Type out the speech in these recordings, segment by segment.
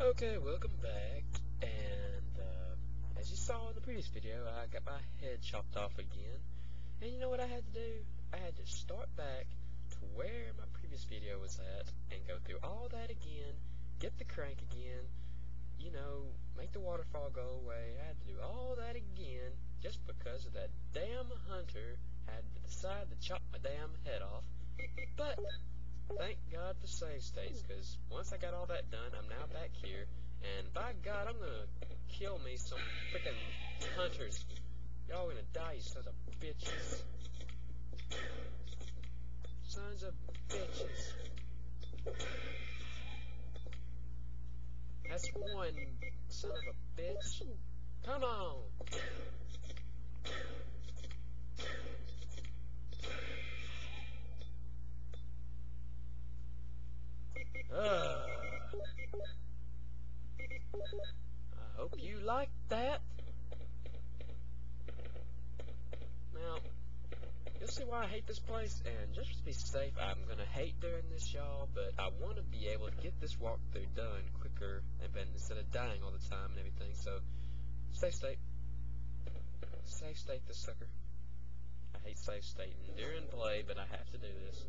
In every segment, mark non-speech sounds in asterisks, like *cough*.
Okay, welcome back, and uh, as you saw in the previous video, I got my head chopped off again, and you know what I had to do? I had to start back to where my previous video was at, and go through all that again, get the crank again, you know, make the waterfall go away, I had to do all that again, just because of that damn hunter had to decide to chop my damn head off, but thank God for save states, because once I got all that done, I'm now back here, and by God, I'm gonna kill me some freaking hunters. Y'all gonna die, you sons of bitches. Sons of bitches. That's one son of a bitch. Come on! Ugh. I hope you like that. Now, you'll see why I hate this place, and just to be safe, I'm gonna hate doing this, y'all, but I want to be able to get this walkthrough done quicker, and instead of dying all the time and everything, so, safe state. Safe state this sucker. I hate safe stating during play, but I have to do this.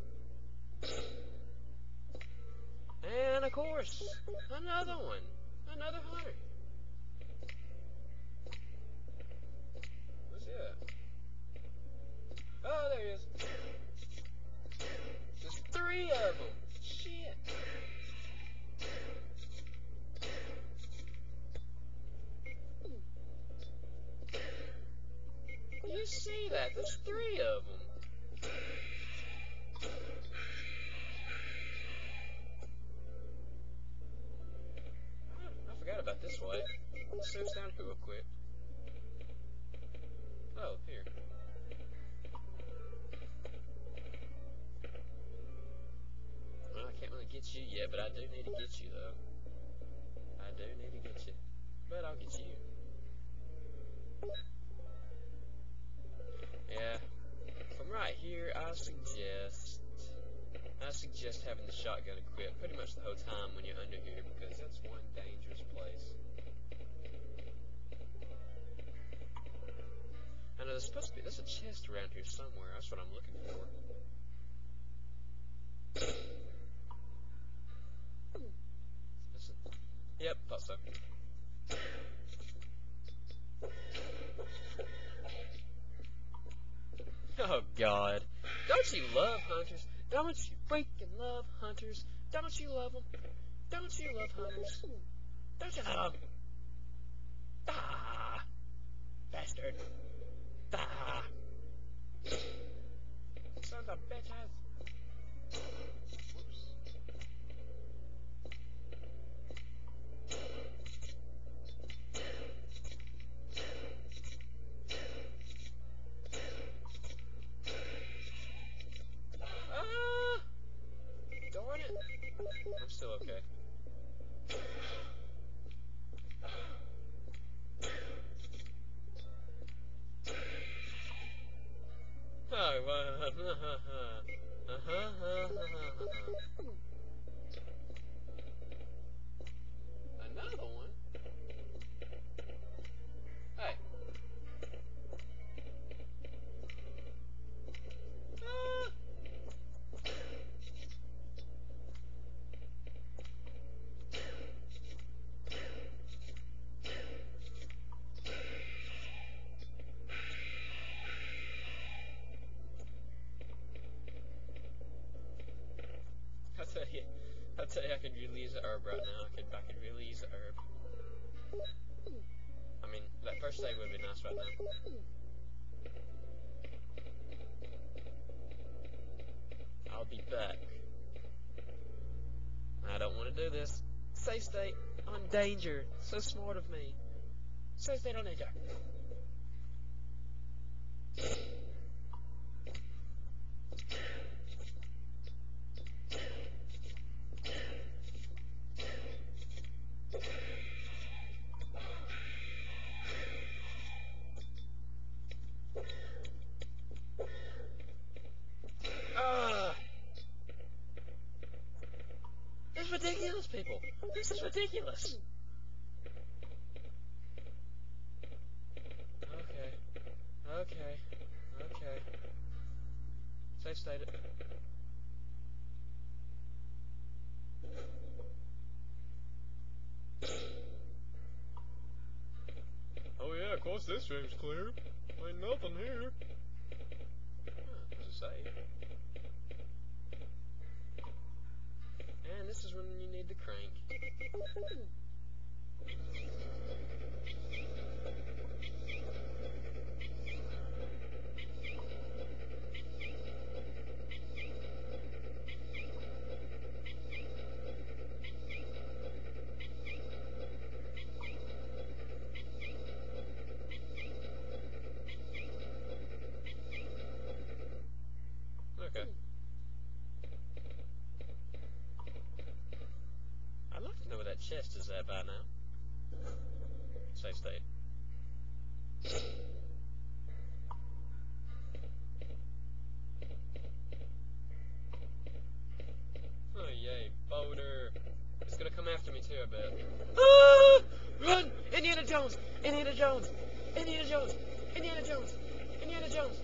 And of course, another one. Another hunter. What's that? Oh, there he is. There's three of them. Shit. You see that? There's three of them. This way. Let's search down here real quick. Oh, here. Well, I can't really get you yet, but I do need to get you, though. I do need to get you. But I'll get you. Yeah. From right here, I suggest... I suggest having the shotgun equipped pretty much the whole time when you're under here, because that's one dangerous place. I know there's supposed to be... There's a chest around here somewhere. That's what I'm looking for. Yep, thought so. Oh God! Don't you love hunters? Don't you freaking love hunters? Don't you love them? Don't you love hunters? Don't you love them? Ah! I'm still okay. Another one? *laughs* I tell you, I could really use a herb right now. I could, I could really use a herb. I mean, that first aid would be nice right now. I'll be back. I don't want to do this. Safe state on danger. So smart of me. Safe state on danger. That's ridiculous. those people. This is ridiculous. Okay. Okay. Okay. Safe stated. Oh yeah, of course this room's clear. Ain't nothing here. Huh, does it say? And this is when you need the crank. *laughs* to know where that chest is at by now. Safe state. Oh yay, boulder. It's gonna come after me too, I bet. Ah! Run! Indiana Jones! Indiana Jones! Indiana Jones! Indiana Jones! Indiana Jones!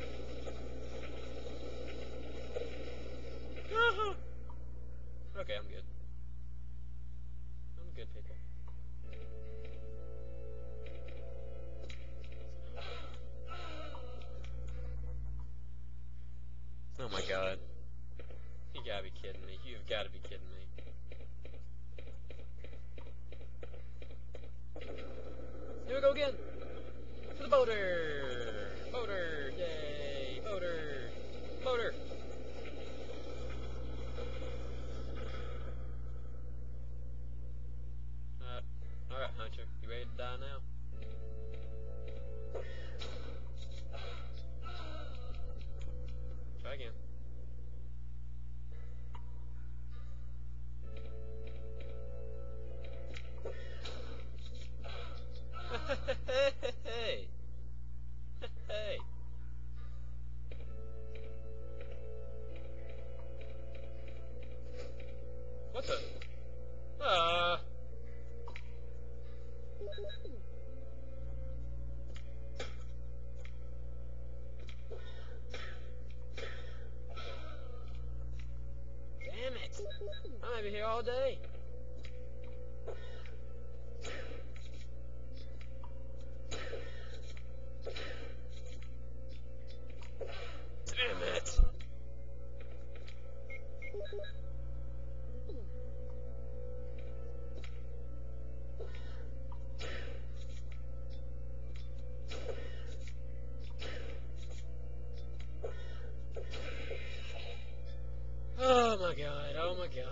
Okay, I'm good. Good, people. Oh my god. You gotta be kidding me. You've gotta be kidding me. Here we go again. For the boater. Damn it! I might be here all day. Oh my god.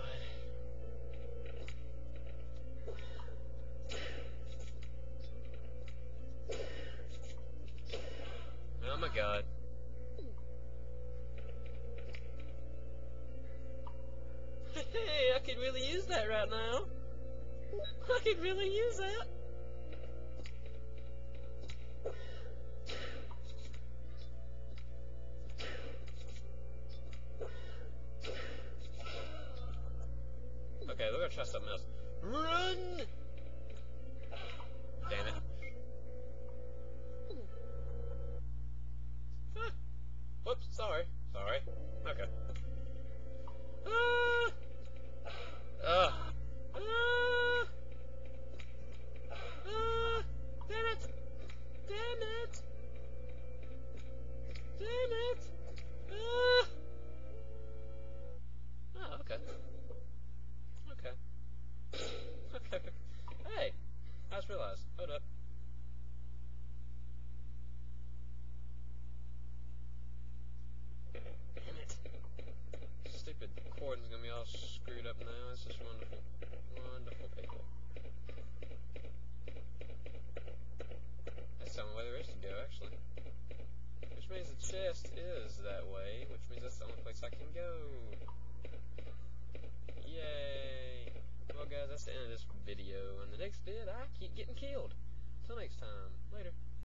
Oh my god. *laughs* Hey, I could really use that right now. I could really use that. We're gonna try something else. Run! Damn it. Chest is that way, which means that's the only place I can go. Yay! Well, guys, that's the end of this video. In the next vid, I keep getting killed. Till next time. Later.